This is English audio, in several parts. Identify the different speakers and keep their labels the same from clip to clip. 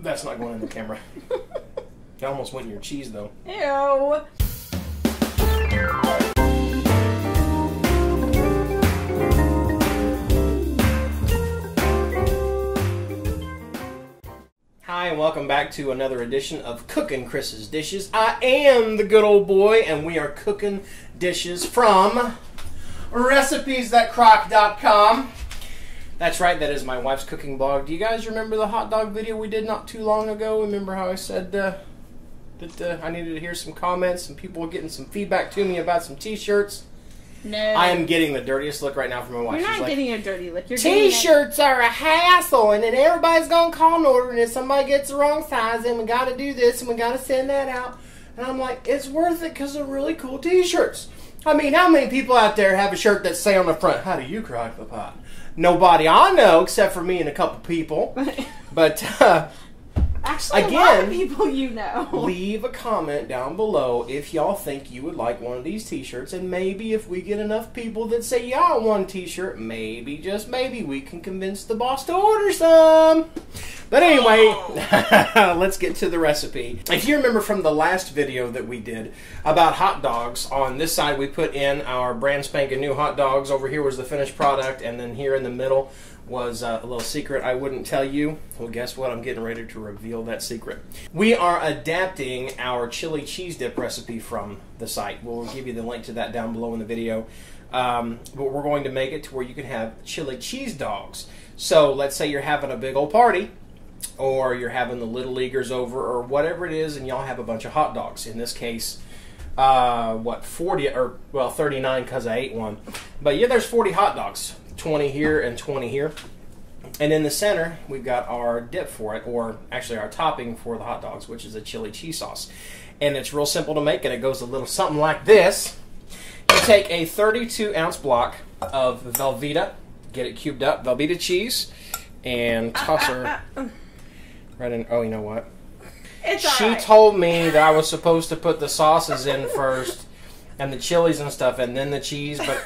Speaker 1: That's not going in the camera. I almost went in your cheese, though.
Speaker 2: Ew.
Speaker 1: Hi, and welcome back to another edition of Cooking Cris's Dishes. I am the Goode Ole Boy, and we are cooking dishes from recipesthatcrock.com. That's right, that is my wife's cooking blog. Do you guys remember the hot dog video we did not too long ago? Remember how I said uh, that uh, I needed to hear some comments and people were getting some feedback to me about some t shirts?
Speaker 2: No.
Speaker 1: I am getting the dirtiest look right now from my wife.
Speaker 2: You're not
Speaker 1: like,
Speaker 2: getting a dirty look. You're
Speaker 1: T-shirts are a hassle, and then everybody's gonna call an order, and if somebody gets the wrong size, then we gotta do this, and we gotta send that out. And I'm like, it's worth it because they're really cool T-shirts. I mean, how many people out there have a shirt that say on the front, "How do you crack the pot"? Nobody I know, except for me and a couple people. But uh,
Speaker 2: Actually, a lot of
Speaker 1: Again-
Speaker 2: people you know.
Speaker 1: leave a comment down below if y'all think you would like one of these t-shirts and maybe if we get enough people that say y'all want a t-shirt maybe just maybe we can convince the boss to order some. But anyway oh. let's get to the recipe. If you remember from the last video that we did about hot dogs on this side we put in our brand spanking new hot dogs. Over here was the finished product and then here in the middle was uh, a little secret I wouldn't tell you. Well, guess what? I'm getting ready to reveal that secret. We are adapting our chili cheese dip recipe from the site. We'll give you the link to that down below in the video. Um, but we're going to make it to where you can have chili cheese dogs. So let's say you're having a big old party, or you're having the little leaguers over, or whatever it is, and y'all have a bunch of hot dogs. In this case, uh, what 40 or well 39 because I ate one, but yeah, there's 40 hot dogs, 20 here and 20 here. And in the center, we've got our dip for it, or actually our topping for the hot dogs, which is a chili cheese sauce. And it's real simple to make, and it goes a little something like this. You take a 32 ounce block of Velveeta, get it cubed up, Velveeta cheese, and toss her right in. Oh, you know what?
Speaker 2: It's
Speaker 1: She
Speaker 2: alright.
Speaker 1: told me that I was supposed to put the sauces in first, and the chilies and stuff, and then the cheese, but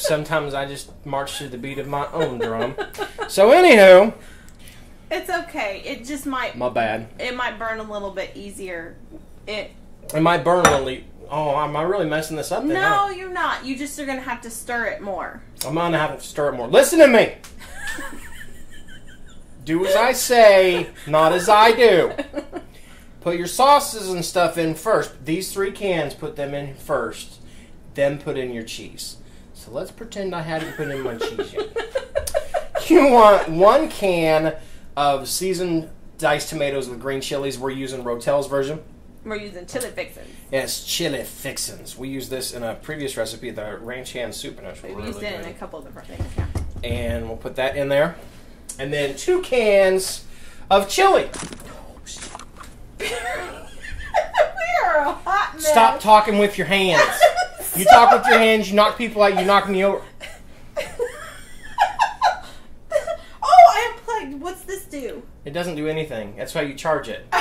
Speaker 1: sometimes I just march to the beat of my own drum. So, anywho,
Speaker 2: it's okay. It just might.
Speaker 1: my bad.
Speaker 2: It might burn a little bit easier. It.
Speaker 1: It might burn a little. Oh, am I really messing this up? Then,
Speaker 2: No,
Speaker 1: huh?
Speaker 2: you're not. You just are gonna have to stir it more.
Speaker 1: I'm gonna have to stir it more. Listen to me. Do as I say, not as I do. Put your sauces and stuff in first. These three cans, put them in first. Then put in your cheese. So let's pretend I hadn't put in my cheese yet. You want one can of seasoned diced tomatoes with green chilies. We're using Rotel's version.
Speaker 2: We're using chili fixins.
Speaker 1: Yes, chili fixins. We used this in a previous recipe, the ranch hand soup, and it's
Speaker 2: We've
Speaker 1: really
Speaker 2: used it
Speaker 1: good
Speaker 2: in a couple of different things. Yeah.
Speaker 1: and we'll put that in there. And then two cans of chili.
Speaker 2: we are a hot mess.
Speaker 1: Stop talking with your hands. You talk with your hands, you knock people out, you knock me over.
Speaker 2: oh, I unplugged. What's this do?
Speaker 1: It doesn't do anything. That's why you charge it.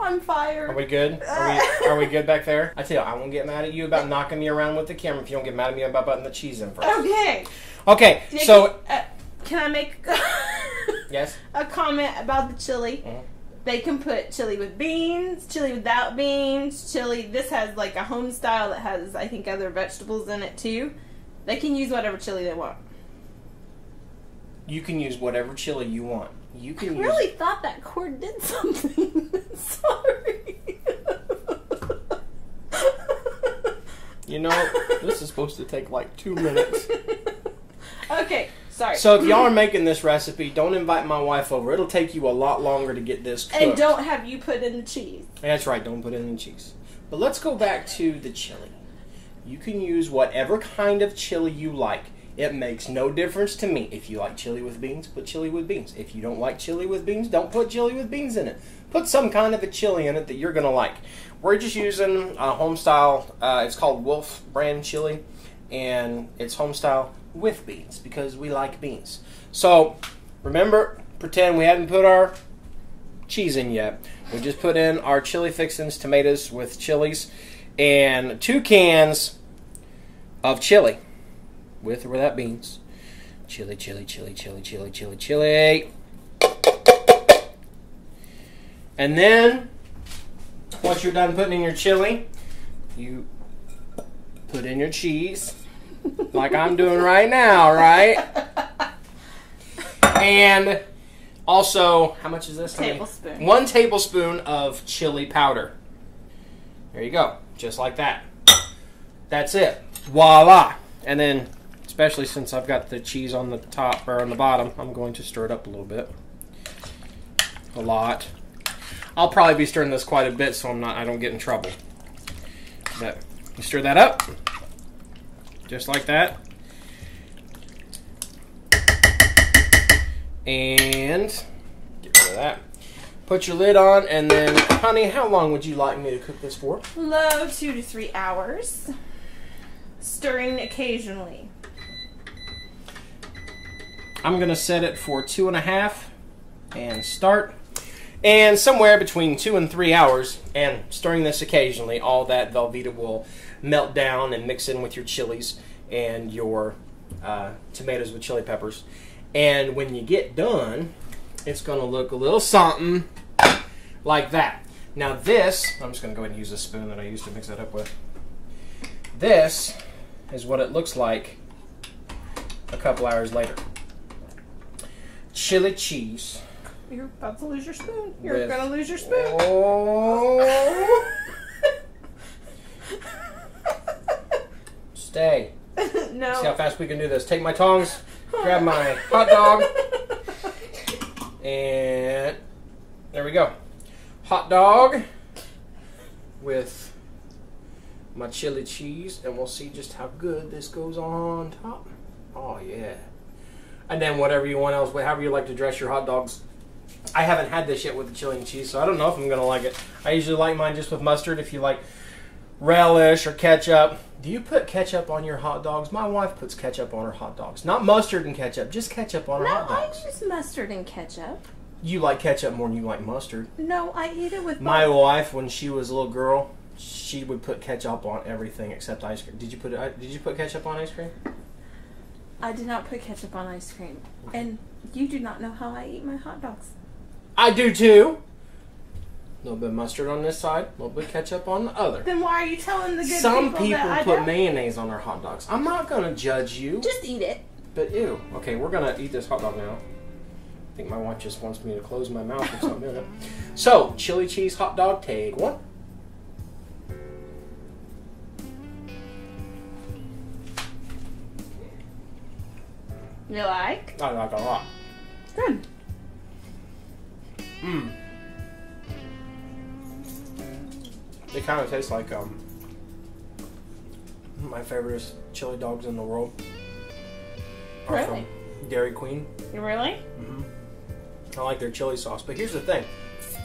Speaker 2: I'm fired.
Speaker 1: Are we good? Are we, are we good back there? I tell you, I won't get mad at you about knocking me around with the camera if you don't get mad at me about putting the cheese in first.
Speaker 2: Okay.
Speaker 1: Okay, so
Speaker 2: uh, can I make
Speaker 1: yes,
Speaker 2: a comment about the chili?
Speaker 1: Mhm.
Speaker 2: They can put chili with beans, chili without beans, chili. This has like a home style that has, I think, other vegetables in it too. They can use whatever chili they want.
Speaker 1: you can use whatever chili you want. You
Speaker 2: I
Speaker 1: can use
Speaker 2: really thought that cord did something. Sorry.
Speaker 1: You know, this is supposed to take like two minutes.
Speaker 2: okay, sorry.
Speaker 1: So if y'all are making this recipe, don't invite my wife over. It'll take you a lot longer to get this cooked.
Speaker 2: and don't have you put in the cheese.
Speaker 1: That's right, don't put in the cheese. But let's go back to the chili. You can use whatever kind of chili you like. It makes no difference to me. If you like chili with beans, put chili with beans. If you don't like chili with beans, don't put chili with beans in it. Put some kind of a chili in it that you're going to like. We're just using a home style, uh, it's called Wolf brand chili, and it's home style with beans because we like beans. So remember, pretend we hadn't put our cheese in yet. We just put in our chili fixins, tomatoes with chilies, and two cans of chili, with or without beans. Chili, chili, chili, chili, chili, chili, chili. And then, once you're done putting in your chili, you put in your cheese, like I'm doing right now, right? And also, how much is this?
Speaker 2: Tablespoon.
Speaker 1: One tablespoon of chili powder. There you go. Just like that. That's it. Voila. And then, especially since I've got the cheese on the top or on the bottom, I'm going to stir it up a little bit. A lot. I'll probably be stirring this quite a bit so I'm not I don't get in trouble. But you stir that up. Just like that. And get rid of that. Put your lid on and then honey, how long would you like me to cook this for?
Speaker 2: Low two to three hours. Stirring occasionally.
Speaker 1: I'm gonna set it for two and a half and start. And somewhere between two and three hours, and stirring this occasionally, all that Velveeta will melt down and mix in with your chilies and your uh, tomatoes with chili peppers. And when you get done, it's gonna look a little something like that. Now this, I'm just gonna go ahead and use the spoon that I used to mix that up with. This is what it looks like a couple hours later chili cheese.
Speaker 2: You're about to lose your spoon. You're
Speaker 1: With-
Speaker 2: gonna lose your spoon.
Speaker 1: Oh, stay.
Speaker 2: no.
Speaker 1: See how fast we can do this. Take my tongs, grab my hot dog, and there we go. Hot dog with my chili cheese, and we'll see just how good this goes on top. Oh yeah. And then whatever you want else, however you like to dress your hot dogs. I haven't had this yet with the chili and cheese, so I don't know if I'm gonna like it. I usually like mine just with mustard. If you like relish or ketchup. Do you put ketchup on your hot dogs? My wife puts ketchup on her hot dogs. Not mustard and ketchup, just ketchup on her
Speaker 2: No,
Speaker 1: hot
Speaker 2: I
Speaker 1: dogs.
Speaker 2: use mustard and ketchup.
Speaker 1: You like ketchup more than you like mustard.
Speaker 2: No, I eat it with
Speaker 1: My wife, when she was a little girl, she would put ketchup on everything except ice cream. Did you put uh, Did you put ketchup on ice cream?
Speaker 2: I did not put ketchup on ice cream. And you do not know how I eat my hot dogs.
Speaker 1: I do too. A little bit of mustard on this side, a little bit of ketchup on the other.
Speaker 2: Then why are you telling the good
Speaker 1: Some
Speaker 2: people,
Speaker 1: people
Speaker 2: that I
Speaker 1: put
Speaker 2: don't?
Speaker 1: mayonnaise on their hot dogs. I'm not gonna judge you.
Speaker 2: Just eat it.
Speaker 1: But ew. Okay, we're gonna eat this hot dog now. I think my wife just wants me to close my mouth or something in. So, chili cheese hot dog, take one.
Speaker 2: You like?
Speaker 1: I like a lot.
Speaker 2: Good.
Speaker 1: Mmm. It kind of tastes like um my favorite chili dogs in the world. are
Speaker 2: Really?
Speaker 1: From Dairy Queen.
Speaker 2: You really?
Speaker 1: hmm I like their chili sauce, but here's the thing: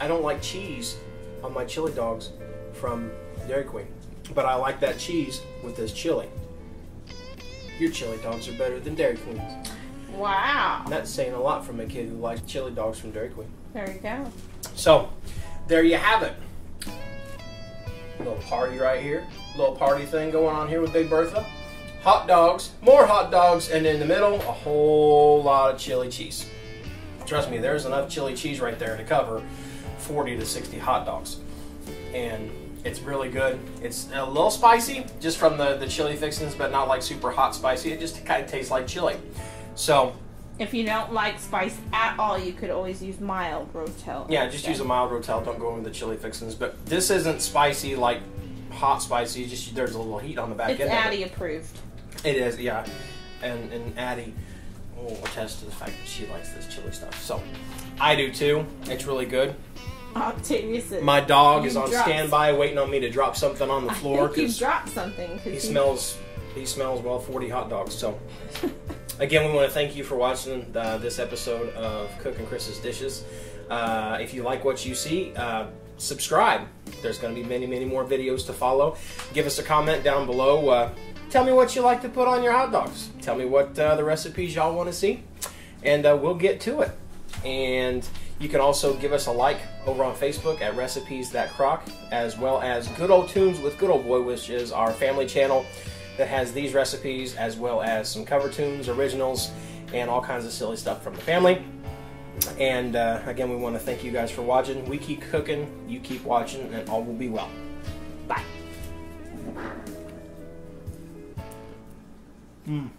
Speaker 1: I don't like cheese on my chili dogs from Dairy Queen, but I like that cheese with this chili. Your chili dogs are better than Dairy Queen's.
Speaker 2: Wow.
Speaker 1: That's saying a lot from a kid who likes chili dogs from Dairy Queen.
Speaker 2: There you go.
Speaker 1: So, there you have it. Little party right here. Little party thing going on here with Big Bertha. Hot dogs, more hot dogs, and in the middle, a whole lot of chili cheese. Trust me, there's enough chili cheese right there to cover 40 to 60 hot dogs. And it's really good. It's a little spicy, just from the, the chili fixings, but not like super hot spicy. It just kind of tastes like chili. So,
Speaker 2: If you don't like spice at all, you could always use mild Rotel.
Speaker 1: Yeah, just use a mild Rotel. Don't go in the chili fixings. But this isn't spicy like hot spicy. Just there's a little heat on the back
Speaker 2: It's
Speaker 1: end. of
Speaker 2: Addie approved.
Speaker 1: It. is, yeah. And and Addie will oh, attest to the fact that she likes this chili stuff. So I do too. It's really good.
Speaker 2: Octavius is.
Speaker 1: My dog is on standby, waiting on me to drop something on the floor
Speaker 2: I think you dropped something.
Speaker 1: he
Speaker 2: you-
Speaker 1: smells he smells well 40 hot dogs. So again, we want to thank you for watching uh, this episode of Cookin' Cris's Dishes. Uh, if you like what you see, uh, subscribe. There's going to be many, many more videos to follow. Give us a comment down below. Uh, tell me what you like to put on your hot dogs. Tell me what uh, the recipes y'all want to see, and uh, we'll get to it. And you can also give us a like over on Facebook at Recipes That Crock, as well as Goode Ole Tunes with Goode Ole Boy, which is our family channel that has these recipes as well as some cover tunes, originals, and all kinds of silly stuff from the family. And uh, again, we want to thank you guys for watching. We keep cooking, you keep watching, and all will be well.
Speaker 2: Bye.
Speaker 1: Mm.